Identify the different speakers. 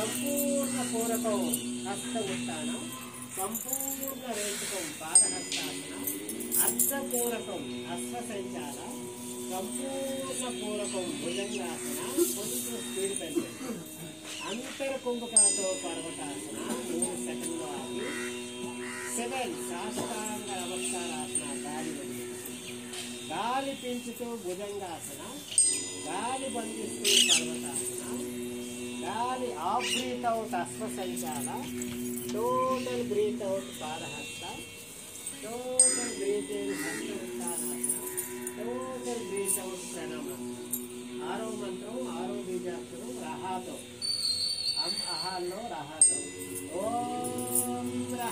Speaker 1: సంపూర్ణ పూరకం హస్త ఉత్తానం సంపూర్ణ రేచకం పాదహస్తాసన అర్ధపూరకం అశ్వ సంచార సంపూర్ణ పూరకం భుజంగాసన కొంచెం స్పీడ్ పెంచండి. అంతర కుంభకాతో పర్వతాసన మూడు సెకండ్లు ఆగి సెవెన్ శాస్త్రాంగ నమస్కారాసన గాలి గాలి పీల్చుతూ భుజంగాసన గాలి బంధిస్తూ పర్వతాసన. खाली half breath out total breath out पार हस्ता total breath total breath out प्रणाम आरो मंत्र आरो बीजा रहा तो रहा